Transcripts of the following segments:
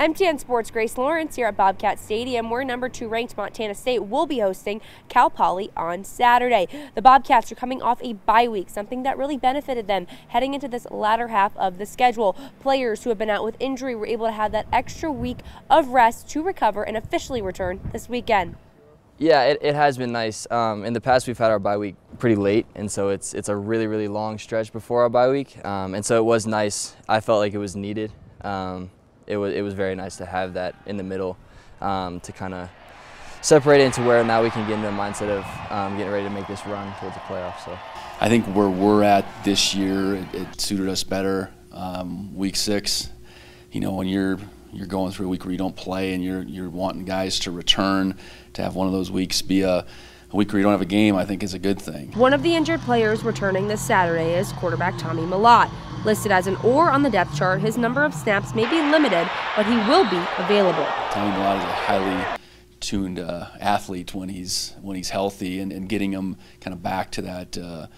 MTN Sports Grace Lawrence here at Bobcat Stadium, where number two ranked Montana State will be hosting Cal Poly on Saturday. The Bobcats are coming off a bye week, something that really benefited them heading into this latter half of the schedule. Players who have been out with injury were able to have that extra week of rest to recover and officially return this weekend. Yeah, it, it has been nice. Um, in the past, we've had our bye week pretty late, and so it's it's a really really long stretch before our bye week, um, and so it was nice. I felt like it was needed. Um, it was it was very nice to have that in the middle um, to kind of separate it into where now we can get into a mindset of um, getting ready to make this run towards the playoffs. So I think where we're at this year, it, it suited us better. Um, week six, you know, when you're you're going through a week where you don't play and you're you're wanting guys to return, to have one of those weeks be a a week where you don't have a game, I think is a good thing. One of the injured players returning this Saturday is quarterback Tommy Mellott. Listed as an or on the depth chart, his number of snaps may be limited, but he will be available. Tommy Mellott is a highly tuned uh, athlete when he's when he's healthy, and, and getting him kind of back to that uh,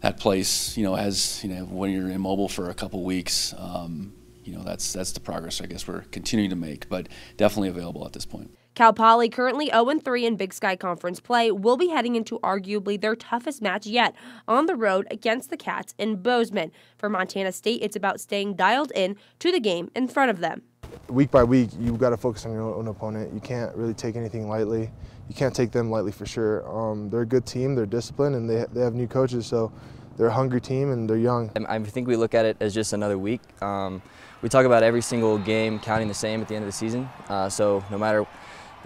that place, you know, as you know, when you're immobile for a couple weeks, um, you know, that's that's the progress I guess we're continuing to make, but definitely available at this point. Cal Poly, currently 0-3 in Big Sky Conference play, will be heading into arguably their toughest match yet on the road against the Cats in Bozeman. For Montana State, it's about staying dialed in to the game in front of them. Week by week, you've got to focus on your own opponent. You can't really take anything lightly. You can't take them lightly for sure. Um, they're a good team, they're disciplined, and they, they have new coaches, so they're a hungry team and they're young. I think we look at it as just another week. Um, we talk about every single game counting the same at the end of the season. Uh, so no matter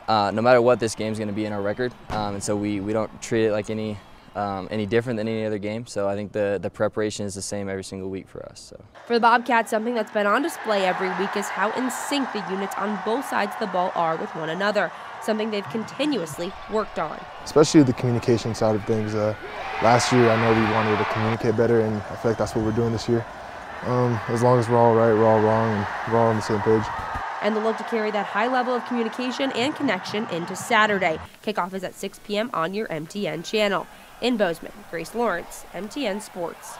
uh, no matter what this game is going to be in our record. Um, and so we, we don't treat it like any um, any different than any other game. So I think the, the preparation is the same every single week for us. So. For the Bobcats, something that's been on display every week is how in sync the units on both sides of the ball are with one another, something they've continuously worked on. Especially the communication side of things. Uh, last year, I know we wanted to communicate better, and I feel like that's what we're doing this year. Um, as long as we're all right, we're all wrong, and we're all on the same page and they'll look to carry that high level of communication and connection into Saturday. Kickoff is at 6 p.m. on your MTN channel. In Bozeman, Grace Lawrence, MTN Sports.